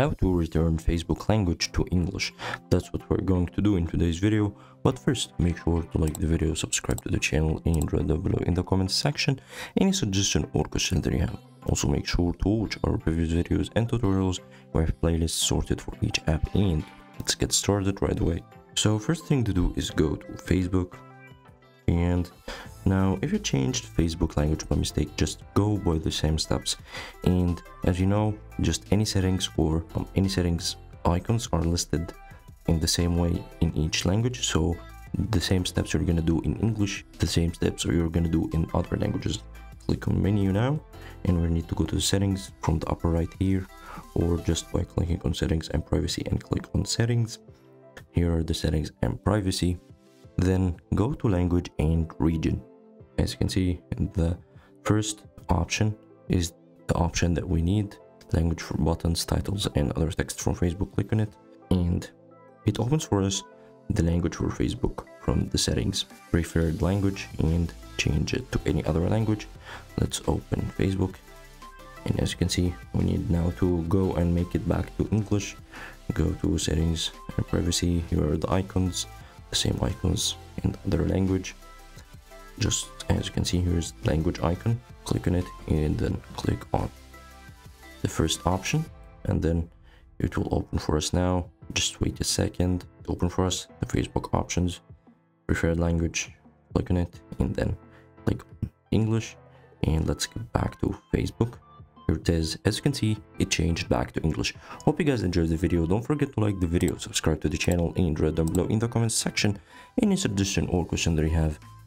how to return Facebook language to English. That's what we're going to do in today's video. But first, make sure to like the video, subscribe to the channel, and write down below in the comments section any suggestion or question that you have. Also make sure to watch our previous videos and tutorials. We have playlists sorted for each app and let's get started right away. So first thing to do is go to Facebook and now if you changed Facebook language by mistake just go by the same steps. And as you know just any settings or um, any settings icons are listed in the same way in each language. So the same steps you're gonna do in English the same steps you're gonna do in other languages. Click on menu now and we need to go to settings from the upper right here or just by clicking on settings and privacy and click on settings. Here are the settings and privacy. Then go to language and region as you can see the first option is the option that we need language for buttons titles and other text from facebook. Click on it and it opens for us the language for facebook from the settings. Preferred language and change it to any other language. Let's open facebook. And as you can see we need now to go and make it back to english. Go to settings and privacy here are the icons the same icons in other language just uh, as you can see here's language icon. Click on it and then click on the first option. And then it will open for us now. Just wait a second. Open for us the facebook options preferred language click on it and then click english. And let's get back to facebook. Here it is. As you can see it changed back to english. Hope you guys enjoyed the video. Don't forget to like the video subscribe to the channel and write down below in the comments section any suggestion or question that you have